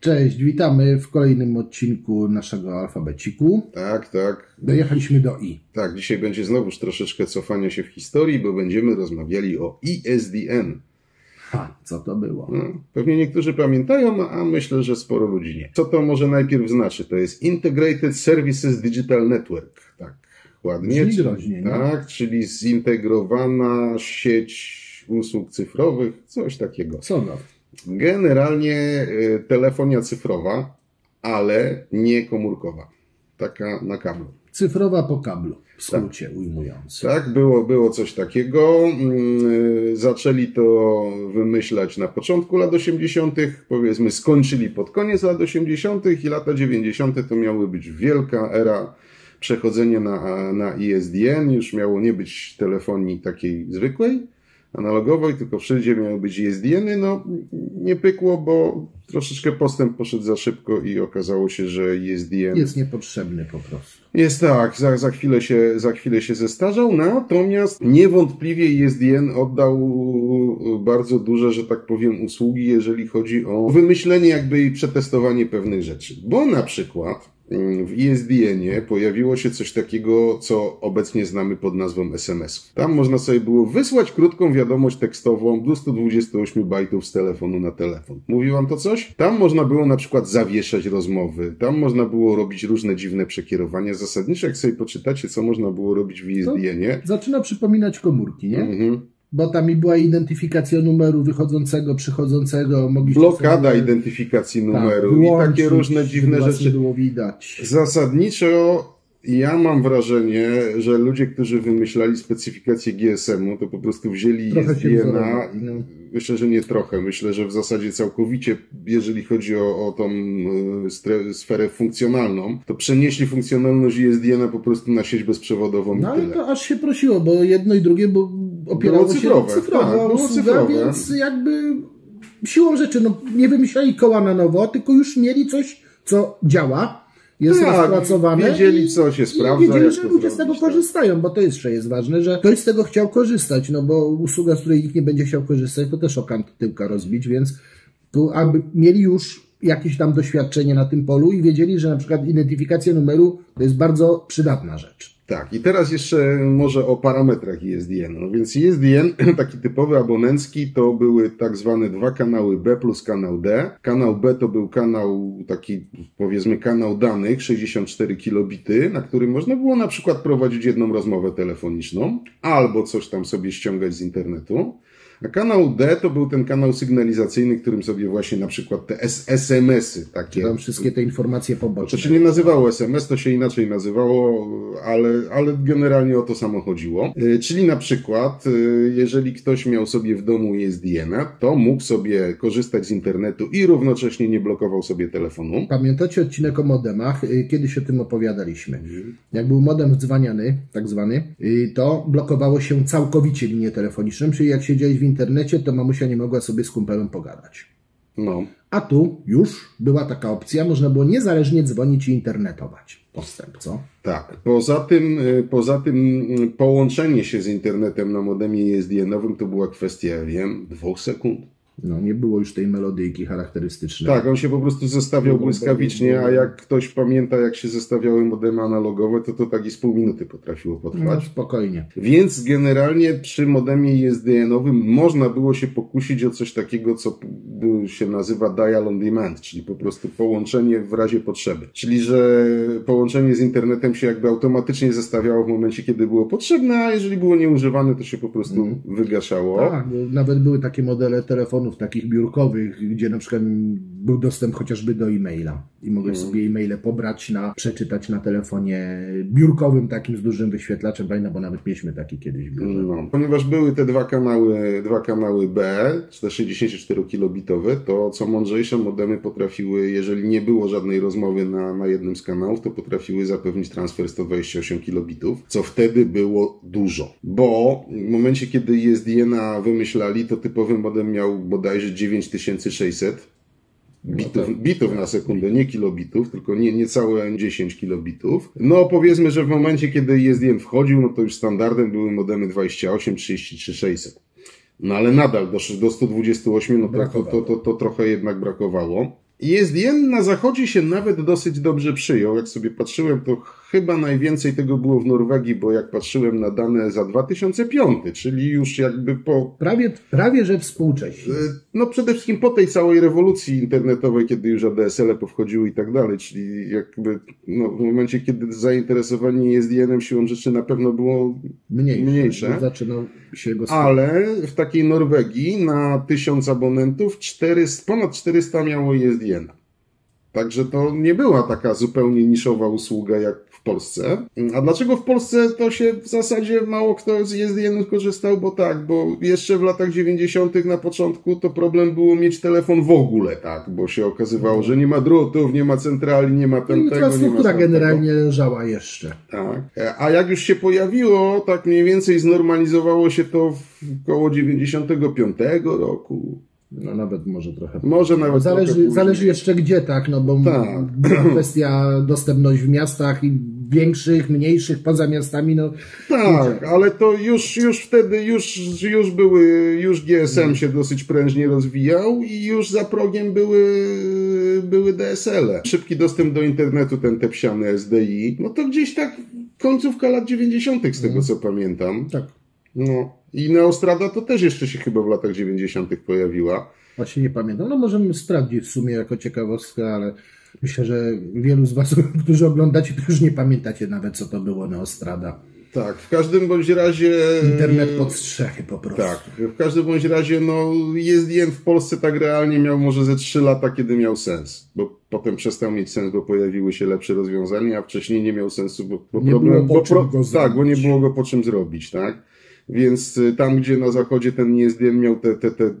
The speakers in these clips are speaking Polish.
Cześć, witamy w kolejnym odcinku naszego alfabeciku. Tak, tak. Dojechaliśmy do I. Tak, dzisiaj będzie znowuż troszeczkę cofania się w historii, bo będziemy rozmawiali o ISDN. Ha, co to było? No, pewnie niektórzy pamiętają, a myślę, że sporo ludzi nie. Co to może najpierw znaczy? To jest Integrated Services Digital Network. Tak, ładnie. Brzmi groźnie, nie? tak, czyli zintegrowana sieć usług cyfrowych, coś takiego. Co to? Generalnie y, telefonia cyfrowa, ale nie komórkowa. Taka na kablu. Cyfrowa po kablu, w skrócie ujmując. Tak, było, było coś takiego. Mm, y, Zaczęli to wymyślać na początku lat 80., powiedzmy skończyli pod koniec lat 80. i lata 90. to miały być wielka era przechodzenia na, na ISDN. Już miało nie być telefonii takiej zwykłej, analogowej, tylko wszędzie miały być ISDN-y. No, nie pykło, bo troszeczkę postęp poszedł za szybko i okazało się, że ISDN Jest niepotrzebny po prostu. jest tak, za, za, chwilę się, za chwilę się zestarzał, natomiast niewątpliwie ISDN oddał bardzo duże, że tak powiem, usługi, jeżeli chodzi o wymyślenie jakby i przetestowanie pewnych rzeczy. Bo na przykład w ISDN-ie pojawiło się coś takiego, co obecnie znamy pod nazwą SMS. Tam można sobie było wysłać krótką wiadomość tekstową do 128 bajtów z telefonu na telefon. Mówi wam to coś? Tam można było na przykład zawieszać rozmowy, tam można było robić różne dziwne przekierowania. Zasadniczo, jak sobie poczytacie, co można było robić w ISDN-ie, Zaczyna przypominać komórki, nie? mhm. Bo tam i była identyfikacja numeru wychodzącego, przychodzącego. Mogliście blokada sobie- identyfikacji tak, numeru i wyłączyć, takie różne dziwne rzeczy. było widać. Zasadniczo ja mam wrażenie, że ludzie, którzy wymyślali specyfikację GSM-u, to po prostu wzięli ISDN-a. wzorowali, no. Myślę, że nie trochę. Myślę, że w zasadzie całkowicie, jeżeli chodzi o, o tą e, sferę funkcjonalną, to przenieśli funkcjonalność ISDN-a po prostu na sieć bezprzewodową No i ale to aż się prosiło, bo jedno i drugie bo opierało Było się cyfrowe, na cyfrowa tak, usługa, cyfrowe. więc jakby siłą rzeczy, no nie wymyślali koła na nowo, tylko już mieli coś, co działa, jest Tak, rozpracowane. wiedzieli, co się i sprawdza, Wiedzieli, że ludzie z tego tak. korzystają, bo to jeszcze jest ważne, że ktoś z tego chciał korzystać, no bo usługa, z której nikt nie będzie chciał korzystać, to też o kant tyłka rozbić, więc tu aby mieli już jakieś tam doświadczenie na tym polu i wiedzieli, że na przykład identyfikacja numeru to jest bardzo przydatna rzecz. Tak, i teraz jeszcze może o parametrach ISDN. No więc ISDN, taki typowy abonencki, to były tak zwane dwa kanały B plus kanał D. Kanał B to był kanał, taki powiedzmy kanał danych, 64 kilobity, na którym można było na przykład prowadzić jedną rozmowę telefoniczną, albo coś tam sobie ściągać z internetu. A kanał D to był ten kanał sygnalizacyjny, którym sobie właśnie na przykład te SMS-y takie Tam wszystkie te informacje to poboczne. się nie nazywało SMS, to się inaczej nazywało, ale, ale generalnie o to samo chodziło. Y, Czyli na przykład, y, jeżeli ktoś miał sobie w domu ISDN-a, to mógł sobie korzystać z internetu i równocześnie nie blokował sobie telefonu. Pamiętacie odcinek o modemach? Y, Kiedyś o tym opowiadaliśmy. Jak był modem wdzwaniany, tak zwany, to blokowało się całkowicie linię telefoniczną, czyli jak siedziałeś w internecie, to mamusia nie mogła sobie z kumplem pogadać. No. A tu już była taka opcja, można było niezależnie dzwonić i internetować. Postęp, co? Tak. Poza tym, y, poza tym y, połączenie się z internetem na modemie ISDN-owym to była kwestia, ja wiem, dwóch sekund. No, nie było już tej melodyjki charakterystycznej. Tak, on się po prostu zestawiał błyskawicznie, a jak ktoś pamięta, jak się zestawiały modemy analogowe, to to tak i z pół minuty potrafiło No, potrwać. spokojnie. Więc generalnie przy modemie ISDN-owym można było się pokusić o coś takiego, co się nazywa dial on demand, czyli po prostu połączenie w razie potrzeby. Czyli, że połączenie z internetem się jakby automatycznie zestawiało w momencie, kiedy było potrzebne, a jeżeli było nieużywane, to się po prostu wygaszało. Tak, nawet były takie modele telefonów takich biurkowych, gdzie na przykład był dostęp chociażby do e-maila i mogłeś Mhm. sobie e-maile pobrać, na, przeczytać na telefonie biurkowym takim z dużym wyświetlaczem, pamiętam, bo nawet mieliśmy taki kiedyś biurze. No, ponieważ były te dwa kanały, dwa kanały B, te 64 kilobitowe, to co mądrzejsze modemy potrafiły, jeżeli nie było żadnej rozmowy na, na jednym z kanałów, to potrafiły zapewnić transfer 128 kilobitów, co wtedy było dużo. Bo w momencie, kiedy ISDN-a wymyślali, to typowy modem miał bodajże 9600 bitów, tak. bitów na sekundę, nie kilobitów, tylko nie, niecałe 10 kilobitów. No powiedzmy, że w momencie, kiedy ISDN wchodził, no to już standardem były modemy 28, 33, 600. No ale nadal do, do 128 no to, to, to, to, to trochę jednak brakowało. ISDN na zachodzie się nawet dosyć dobrze przyjął. Jak sobie patrzyłem, to chyba najwięcej tego było w Norwegii, bo jak patrzyłem na dane za 2005, czyli już jakby po... Prawie, prawie że współcześnie. No przede wszystkim po tej całej rewolucji internetowej, kiedy już ADSL-e powchodziły i tak dalej, czyli jakby no, w momencie, kiedy zainteresowanie ISDN-em siłą rzeczy na pewno było Mniejsze. mniejsze. Zaczynał się Ale w takiej Norwegii na 1000 abonentów 400, ponad 400 miało ISDN. Także to nie była taka zupełnie niszowa usługa jak w Polsce. A dlaczego w Polsce to się w zasadzie mało kto z ISDN korzystał? Bo tak, bo jeszcze w latach 90. na początku to problem było mieć telefon w ogóle, tak, bo się okazywało, że nie ma drutów, nie ma centrali, nie ma tamtego, nie ma Infrastruktura tamtego. generalnie leżała jeszcze. Tak. A jak już się pojawiło, tak mniej więcej znormalizowało się to w około 95 roku. No nawet może trochę. Może nawet Zależy, zależy jeszcze gdzie, tak, no bo Tak. była kwestia dostępność w miastach i większych, mniejszych, poza miastami, no Tak, ale to już, już wtedy, już, już były, już GSM się dosyć prężnie rozwijał i już za progiem były, były DSL-e. Szybki dostęp do internetu, ten tepsiany SDI, no to gdzieś tak końcówka lat 90. z tego co pamiętam. tak. No. I Neostrada to też jeszcze się chyba w latach 90. pojawiła. Właśnie nie pamiętam. No możemy sprawdzić w sumie jako ciekawostkę, ale myślę, że wielu z Was, którzy oglądacie, to już nie pamiętacie nawet, co to było Neostrada. Tak, w każdym bądź razie... Internet pod strzechy po prostu. Tak, w każdym bądź razie, no, ISDN w Polsce tak realnie miał może ze 3 lata, kiedy miał sens, bo potem przestał mieć sens, bo pojawiły się lepsze rozwiązania, a wcześniej nie miał sensu, bo, bo Nie problem, było po bo czym go tak, bo nie było go po czym zrobić, tak? Więc y, tam, gdzie na zachodzie ten ISDN miał te, te, te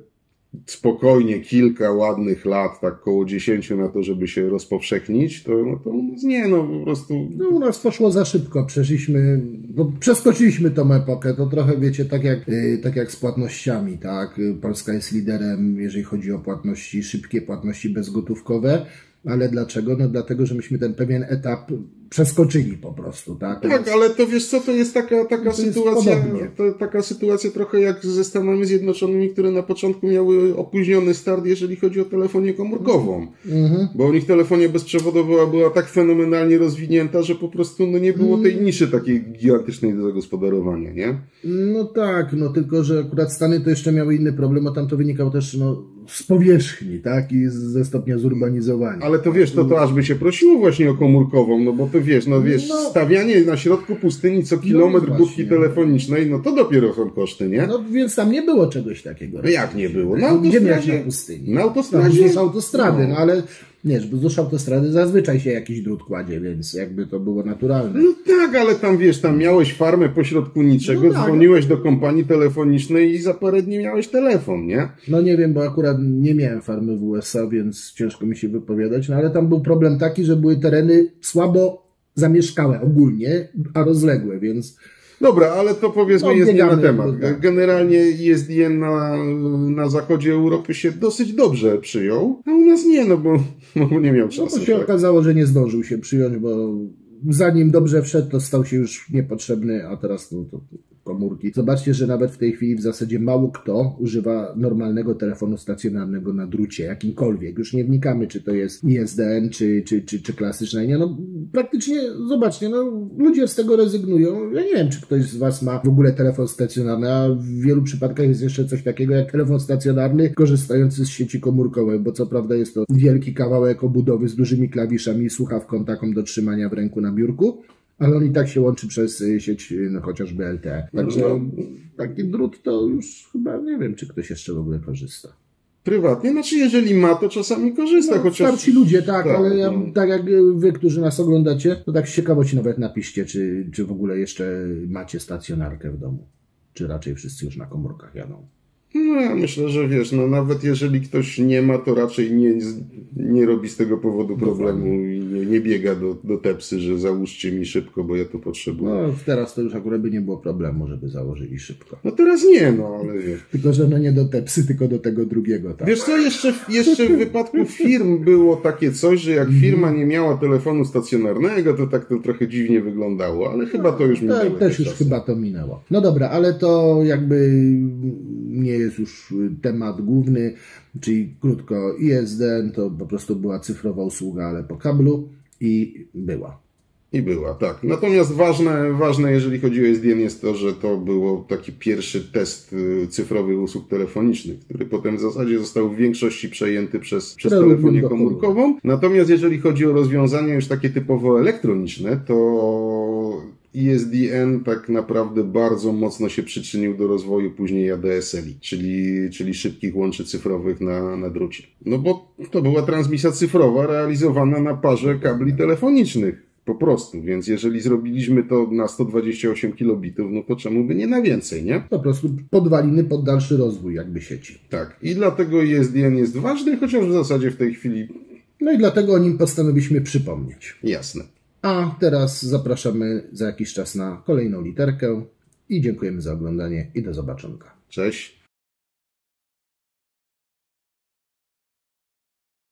spokojnie kilka ładnych lat, tak koło 10 na to, żeby się rozpowszechnić, to, no to nie, no po prostu No u nas poszło za szybko, przeszliśmy, bo przeskoczyliśmy tą epokę, to trochę wiecie, tak jak, y, tak jak z płatnościami, tak? Polska jest liderem, jeżeli chodzi o płatności, szybkie płatności bezgotówkowe, ale dlaczego? No dlatego, że myśmy ten pewien etap przeskoczyli po prostu, tak? Tak, ale to wiesz co, to jest taka, taka To jest sytuacja, podobnie. to, taka sytuacja trochę jak ze Stanami Zjednoczonymi, które na początku miały opóźniony start, jeżeli chodzi o telefonię komórkową. Mhm. Bo u nich telefonia bezprzewodowa była tak fenomenalnie rozwinięta, że po prostu no, nie było Mm. tej niszy takiej gigantycznej do zagospodarowania, nie? No tak, no tylko, że akurat Stany to jeszcze miały inny problem, bo tam to wynikało też no, z powierzchni, tak? I ze stopnia zurbanizowania. Ale to wiesz, to, to aż by się prosiło właśnie o komórkową, no bo to wiesz, no wiesz, No. stawianie na środku pustyni co kilometr właśnie. budki telefonicznej, no to dopiero są koszty, nie? No więc tam nie było czegoś takiego. No jak nie było? Na No, Gdzie autostradzie, na pustyni? na No, autostradzie. autostrady, No. no ale nie, wzdłuż autostrady zazwyczaj się jakiś drut kładzie, więc jakby to było naturalne. No tak, ale tam wiesz, tam miałeś farmę pośrodku niczego, No tak. dzwoniłeś do kompanii telefonicznej i za parę dni miałeś telefon, nie? No nie wiem, bo akurat nie miałem farmy w USA, więc ciężko mi się wypowiadać, no ale tam był problem taki, że były tereny słabo zamieszkałe ogólnie, a rozległe, więc Dobra, ale to powiedzmy No, jest nie na temat. bo tak. Generalnie ISDN na, na zachodzie Europy się dosyć dobrze przyjął, a u nas nie, no bo, no bo nie miał no czasu. to się tak? okazało, że nie zdążył się przyjąć, bo zanim dobrze wszedł, to stał się już niepotrzebny, a teraz no, to komórki. Zobaczcie, że nawet w tej chwili w zasadzie mało kto używa normalnego telefonu stacjonarnego na drucie, jakimkolwiek. Już nie wnikamy, czy to jest ISDN, czy, czy, czy, czy klasyczna linia. No praktycznie, zobaczcie, no ludzie z tego rezygnują. Ja nie wiem, czy ktoś z Was ma w ogóle telefon stacjonarny, a w wielu przypadkach jest jeszcze coś takiego jak telefon stacjonarny korzystający z sieci komórkowej, bo co prawda jest to wielki kawałek obudowy z dużymi klawiszami i słuchawką taką do trzymania w ręku na biurku, ale on i tak się łączy przez y, sieć y, no, chociażby LTE. Także No. taki drut to już chyba nie wiem, czy ktoś jeszcze w ogóle korzysta. Prywatnie, znaczy jeżeli ma, to czasami korzysta, No, chociaż... starsi ludzie, tak, tak, ale ja, no. tak jak wy, którzy nas oglądacie, to tak z ciekawości nawet napiszcie, czy, czy w ogóle jeszcze macie stacjonarkę w domu. Czy raczej wszyscy już na komórkach jadą. No ja myślę, że wiesz, no nawet jeżeli ktoś nie ma, to raczej nie, nie robi z tego powodu problemu i nie, nie biega do, do tepsy, że załóżcie mi szybko, bo ja tu potrzebuję. No teraz to już akurat by nie było problemu, żeby założyli szybko. No teraz nie, no ale wiesz. Tylko, że no nie do tepsy, tylko do tego drugiego, tak. Wiesz co, jeszcze, jeszcze w wypadku firm było takie coś, że jak firma nie miała telefonu stacjonarnego, to tak to trochę dziwnie wyglądało, ale chyba to już minęło. Tak, też te już czasy. chyba to minęło. No dobra, ale to jakby nie jest już temat główny, czyli krótko ISDN, to po prostu była cyfrowa usługa, ale po kablu i była. I była, tak. Natomiast ważne, ważne, jeżeli chodzi o SDN, jest to, że to był taki pierwszy test y, cyfrowych usług telefonicznych, który potem w zasadzie został w większości przejęty przez, przez telefonię komórkową. Natomiast jeżeli chodzi o rozwiązania już takie typowo elektroniczne, to ISDN tak naprawdę bardzo mocno się przyczynił do rozwoju później ADSL-i, czyli, czyli szybkich łączy cyfrowych na, na drucie. No bo to była transmisja cyfrowa realizowana na parze kabli telefonicznych po prostu, więc jeżeli zrobiliśmy to na 128 kilobitów, no to czemu by nie na więcej, nie? Po prostu podwaliny pod dalszy rozwój jakby sieci. Tak. I dlatego ISDN jest ważny, chociaż w zasadzie w tej chwili... No i dlatego o nim postanowiliśmy przypomnieć. Jasne. A teraz zapraszamy za jakiś czas na kolejną literkę i dziękujemy za oglądanie i do zobaczenia. Cześć.